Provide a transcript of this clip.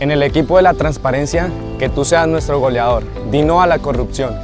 En el equipo de la transparencia, que tú seas nuestro goleador. Di no a la corrupción.